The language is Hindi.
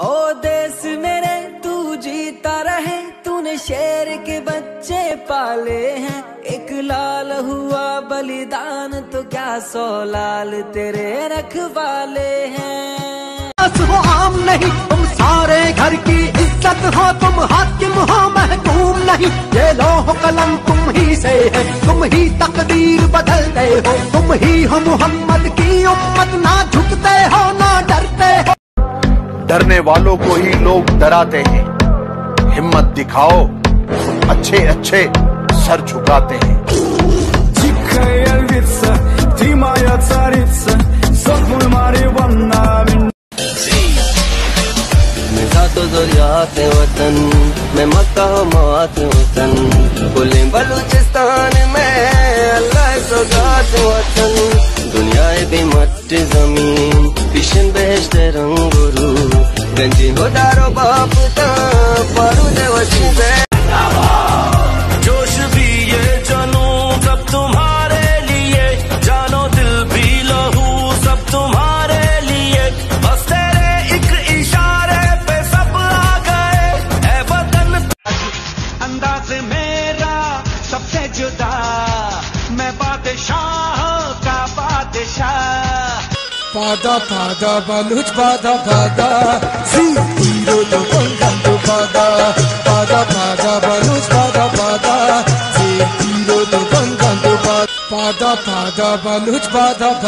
ओ देश मेरे, तू जीता रहे। तूने शेर के बच्चे पाले हैं। एक लाल हुआ बलिदान तो क्या सौ लाल तेरे रखवाले हैं? हो आम नहीं, तुम सारे घर की इज़्ज़त हो। तुम हाकिम हो, महकूम नहीं। ये लोह कलम तुम ही से है। तुम ही तकदीर बदलते हो। तुम ही हो मोहम्मद की उम्मत। ना झुकते हो, ना डरते वालों को ही लोग डराते हैं। हिम्मत दिखाओ अच्छे अच्छे सर झुकाते हैं। दरियाते वतन मैं मक्का मात वतन। बोले बलूचिस्तान में अल्लाह सौगात वतन। गंजी हो दारो बाप ता पारू दे जोश भी ये जनू सब तुम्हारे लिए। जानो दिल भी लहू, सब तुम्हारे लिए। तेरे एक इशारे पे सब आ गए। ऐ वतन अंदाज मेरा सबसे जुदा। मैं बादशाह Pada pada si hero to bangam to pada pada pada baluch pada pada si hero to bangam to pada pada pada baluch pada pada